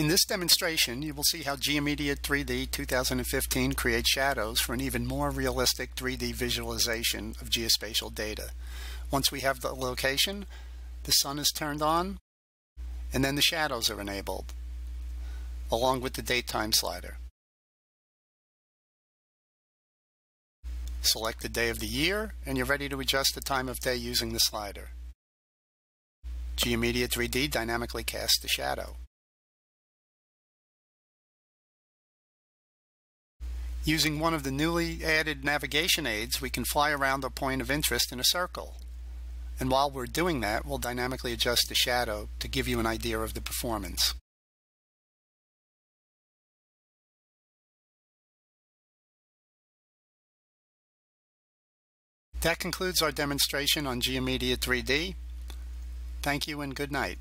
In this demonstration, you will see how GeoMedia 3D 2015 creates shadows for an even more realistic 3D visualization of geospatial data. Once we have the location, the sun is turned on, and then the shadows are enabled, along with the date-time slider. Select the day of the year, and you're ready to adjust the time of day using the slider. GeoMedia 3D dynamically casts the shadow. Using one of the newly added navigation aids, we can fly around our point of interest in a circle. And while we're doing that, we'll dynamically adjust the shadow to give you an idea of the performance. That concludes our demonstration on GeoMedia 3D. Thank you and good night.